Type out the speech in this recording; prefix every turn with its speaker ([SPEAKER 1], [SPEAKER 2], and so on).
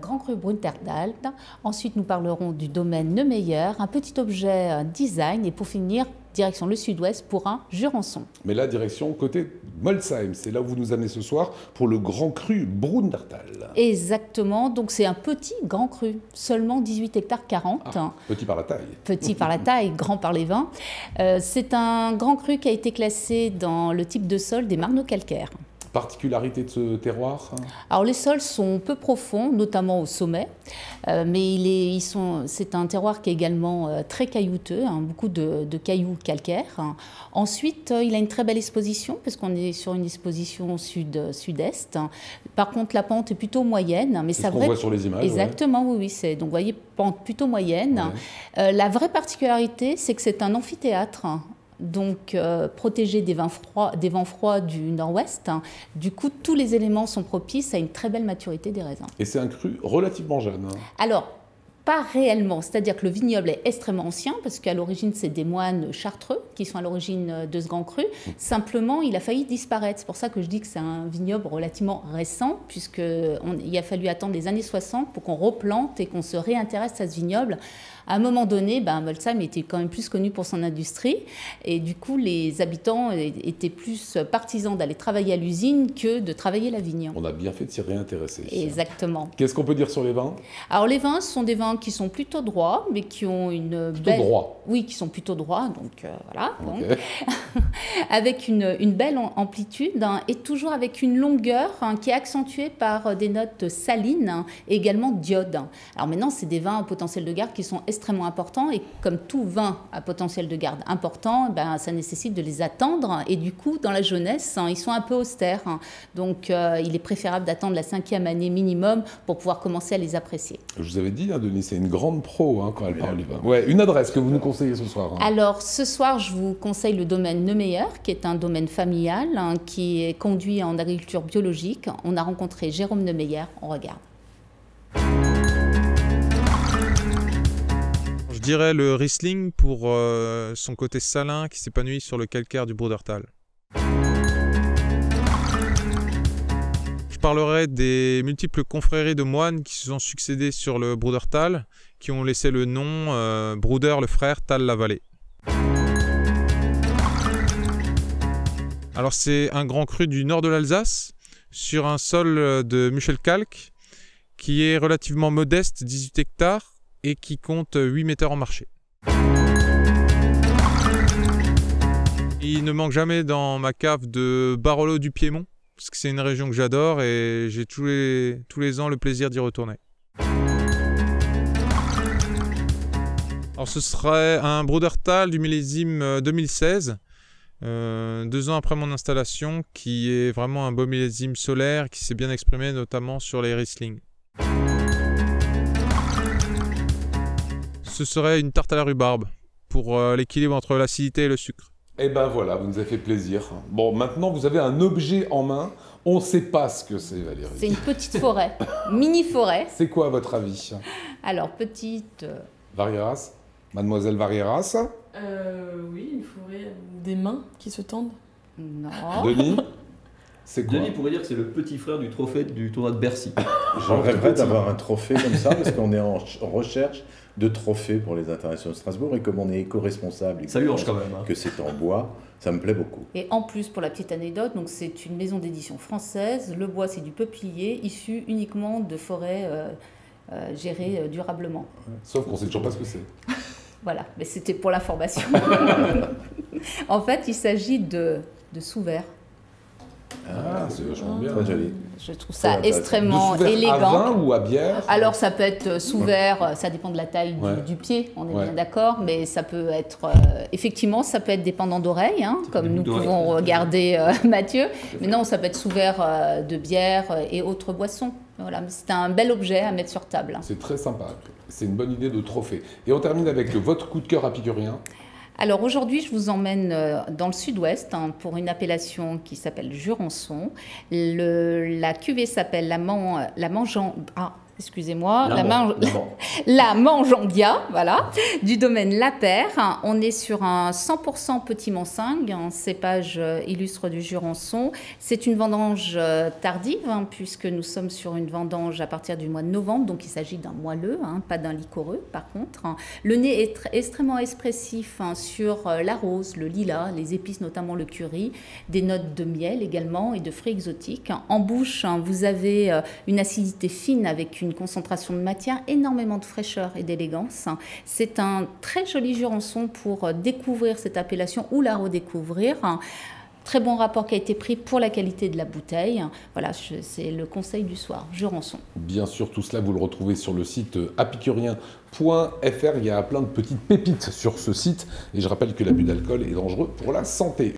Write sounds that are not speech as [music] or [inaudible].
[SPEAKER 1] Grand Cru Bruntertald. Ensuite, nous parlerons du domaine Neumeyer, un petit objet euh, design. Et pour finir, direction le sud-ouest pour un Jurançon.
[SPEAKER 2] Mais là, direction côté Molsheim, c'est là où vous nous amenez ce soir pour le Grand Cru Brundertal.
[SPEAKER 1] Exactement, donc c'est un petit Grand Cru, seulement 18 hectares 40.
[SPEAKER 2] Ah, petit par la taille. [laughs]
[SPEAKER 1] Petit par la taille, grand par les vins. Euh, c'est un Grand Cru qui a été classé dans le type de sol des marneaux calcaires
[SPEAKER 2] particularité de ce terroir
[SPEAKER 1] Alors les sols sont peu profonds, notamment au sommet, euh, mais il est, ils sont, c'est un terroir qui est également euh, très caillouteux, hein, beaucoup de, cailloux calcaires. Ensuite, euh, il a une très belle exposition, parce qu'on est sur une exposition sud-sud-est. Par contre, la pente est plutôt moyenne.
[SPEAKER 2] Mais ça ce qu'on voit sur les images.
[SPEAKER 1] Exactement, oui, oui. C'est, donc, vous voyez, pente plutôt moyenne. la vraie particularité, c'est que c'est un amphithéâtre donc euh, protégé des vents froids, des vents froids du nord-ouest. Du coup, tous les éléments sont propices à une très belle maturité des raisins.
[SPEAKER 2] Et c'est un cru relativement jeune.
[SPEAKER 1] Alors, pas réellement, c'est-à-dire que le vignoble est extrêmement ancien, parce qu'à l'origine, c'est des moines chartreux qui sont à l'origine de ce grand cru. Simplement, il a failli disparaître. C'est pour ça que je dis que c'est un vignoble relativement récent, puisqu'il a fallu attendre les années 60 pour qu'on replante et qu'on se réintéresse à ce vignoble à un moment donné, ben, Molsheim était quand même plus connu pour son industrie. Et du coup, les habitants étaient plus partisans d'aller travailler à l'usine que de travailler la vigne.
[SPEAKER 2] On a bien fait de s'y réintéresser.
[SPEAKER 1] Exactement.
[SPEAKER 2] Qu'est-ce qu'on peut dire sur les vins?
[SPEAKER 1] Alors, les vins, ce sont des vins qui sont plutôt droits, mais qui ont une
[SPEAKER 2] plutôt belle... droits
[SPEAKER 1] Oui, qui sont plutôt droits. Donc, euh, voilà. [laughs] avec une, une, belle amplitude hein, et toujours avec une longueur hein, qui est accentuée par des notes salines hein, et également d'iode. Alors, maintenant, c'est des vins au potentiel de garde qui sont extrêmement important et comme tout vin à potentiel de garde important, ben, ça nécessite de les attendre et du coup dans la jeunesse hein, ils sont un peu austères. Hein. Donc euh, il est préférable d'attendre la cinquième année minimum pour pouvoir commencer à les apprécier.
[SPEAKER 2] Je vous avais dit, hein, Denis, c'est une grande pro quand elle parle du vin. Ouais, une adresse que vous nous conseillez ce soir.
[SPEAKER 1] Alors ce soir je vous conseille le domaine Neumeyer qui est un domaine familial qui est conduit en agriculture biologique. On a rencontré Jérôme Neumeyer, on regarde.
[SPEAKER 3] Dirais le Riesling pour euh, son côté salin qui s'épanouit sur le calcaire du Brudertal. Je parlerai des multiples confréries de moines qui se sont succédés sur le Brudertal, qui ont laissé le nom euh, le frère, Tal la vallée. Alors c'est un grand cru du nord de l'Alsace, sur un sol de Muschelkalk, qui est relativement modeste, 18 hectares, et qui compte 8 metteurs en marché. Il ne manque jamais dans ma cave de Barolo du Piémont, parce que c'est une région que j'adore et j'ai tous les, tous les ans le plaisir d'y retourner. Alors ce serait un Brudertal du millésime 2016, euh, euh, deux ans après mon installation, qui est vraiment un beau millésime solaire qui s'est bien exprimé notamment sur les Riesling. Ce serait une tarte à la rhubarbe pour euh, l'équilibre entre l'acidité et le sucre.
[SPEAKER 2] Et eh ben voilà, vous nous avez fait plaisir. Bon, maintenant vous avez un objet en main. On ne sait pas ce que c'est, Valérie.
[SPEAKER 1] C'est une petite forêt, [laughs] mini forêt.
[SPEAKER 2] C'est quoi à votre avis?
[SPEAKER 1] Alors, petite. Euh,
[SPEAKER 2] Varieras Mademoiselle Varieras?
[SPEAKER 4] Euh, Oui, une forêt des mains qui se tendent.
[SPEAKER 1] Non.
[SPEAKER 2] Denis? C'est quoi?
[SPEAKER 5] Denis pourrait dire que c'est le petit frère du trophée du tournoi de Bercy. [laughs]
[SPEAKER 6] Je rêverais d'avoir un trophée comme ça parce qu'on est en recherche de trophées pour les internationaux de Strasbourg et comme on est éco-responsable
[SPEAKER 5] ça quand même hein.
[SPEAKER 6] que c'est en bois, ça me plaît beaucoup.
[SPEAKER 1] Et en plus, pour la petite anecdote, donc c'est une maison d'édition française. Le bois, c'est du peuplier issu uniquement de forêts euh, euh, gérées euh, durablement.
[SPEAKER 2] Sauf qu'on sait toujours pas ce que c'est. [laughs]
[SPEAKER 1] voilà, mais c'était pour l'information. [laughs] en fait, il s'agit de, de sous-verts.
[SPEAKER 2] Ah, c'est vachement bien. Très
[SPEAKER 1] joli. Je trouve ça extrêmement élégant. À
[SPEAKER 2] vin ou à bière
[SPEAKER 1] Alors ça peut être euh, sous verre, euh, ça dépend de la taille du, pied, on est bien d'accord, mais ça peut être euh, effectivement ça peut être dépendant d'oreilles, hein, comme nous pouvons regarder Mathieu. Mais non, ça peut être sous verre de bière et autres boissons. Voilà, c'est un bel objet à mettre sur table.
[SPEAKER 2] C'est très sympa. C'est une bonne idée de trophée. Et on termine avec votre coup de cœur apicurien.
[SPEAKER 1] Alors aujourd'hui, je vous emmène euh, dans le sud-ouest hein, pour une appellation qui s'appelle Jurançon. la cuvée s'appelle la, man, la. Ah, excusez-moi, la,
[SPEAKER 5] La man- [laughs] la
[SPEAKER 1] Manjandia, voilà, du domaine La Paire. On est sur un 100% petit Mansingue, un cépage euh, illustre du Jurançon. C'est une vendange euh, tardive, hein, puisque nous sommes sur une vendange à partir du mois de novembre, donc il s'agit d'un moelleux, hein, pas d'un liquoreux par contre. Le nez est tr- extrêmement expressif hein, sur euh, la rose, le lilas, les épices, notamment le curry, des notes de miel également et de fruits exotiques. En bouche, hein, vous avez une acidité fine avec une concentration de matière, énormément de fraîcheur et d'élégance. C'est un très joli jurançon pour euh, découvrir cette appellation ou la redécouvrir. Très bon rapport qui a été pris pour la qualité de la bouteille. Voilà, c'est le conseil du soir, jurançon.
[SPEAKER 2] Bien sûr, tout cela, vous le retrouvez sur le site euh, apicurien.fr. Il y a plein de petites pépites sur ce site. Et je rappelle que l'abus d'alcool est dangereux pour la santé.